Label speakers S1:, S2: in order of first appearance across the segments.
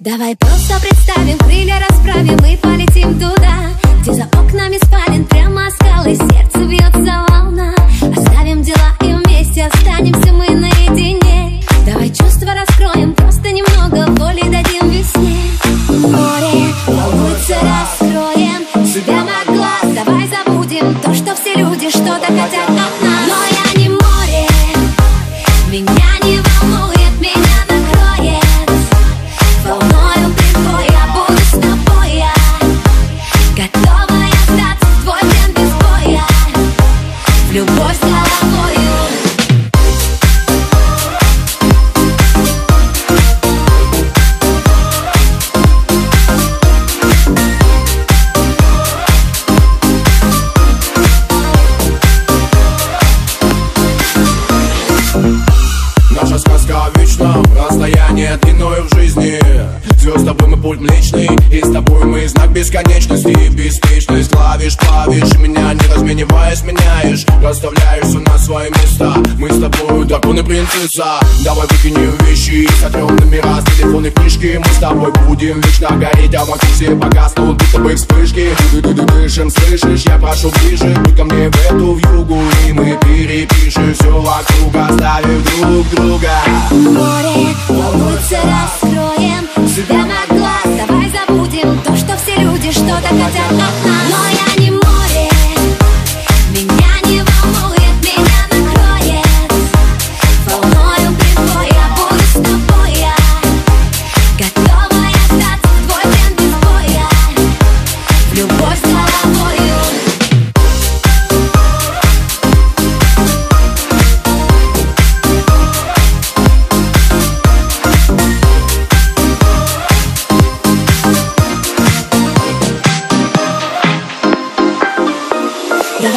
S1: Давай просто представим, крылья расправим и полетим туда Где за окнами спален прямо скалы, сердце бьется волна. Оставим дела и вместе останемся мы наедине. Давай чувства раскроем, просто немного воли дадим весне. Море волнуется, раскроем себя на глаз. Давай забудем то, что все люди что-то хотят от нас
S2: Сказка о вечном. Расстояние длиною в жизни. Звезд тобой мы путь млечный. И с тобой мы знак бесконечности. Беспечность клавиш, клавиш Меня не размениваясь меняешь. Расставляешь все на свои места. Мы с тобой дракон и принцесса. Давай выкинем вещи Сотрем номера с телефонной книжки. Мы с тобой будем вечно гореть А вокруг все погаснут, будто бы вспышки. Ды-ды-ды Дышим, слышишь, я прошу ближе. Будь ко мне в эту вьюгу Оставив друг друга.
S1: Море волнуется, раскроем себя на глаз. Давай забудем то, что все люди что-то хотят от нас. Но я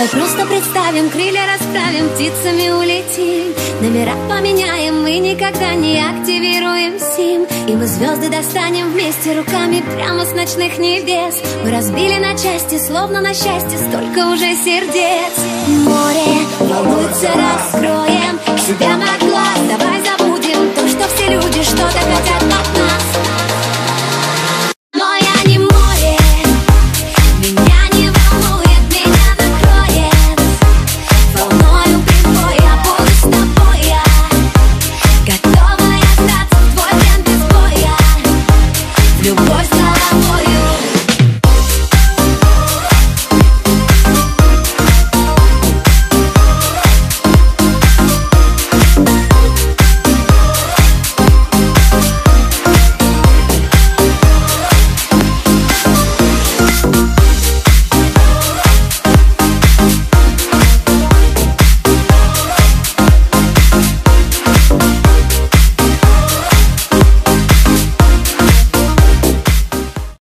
S1: Давай просто представим, крылья расправим, птицами улетим. Номера поменяем, мы никогда не активируем сим. И мы звезды достанем вместе руками прямо с ночных небес. Мы разбили на части, словно на счастье, столько уже сердец. Море волнуется, раскроем себя на voice now for you.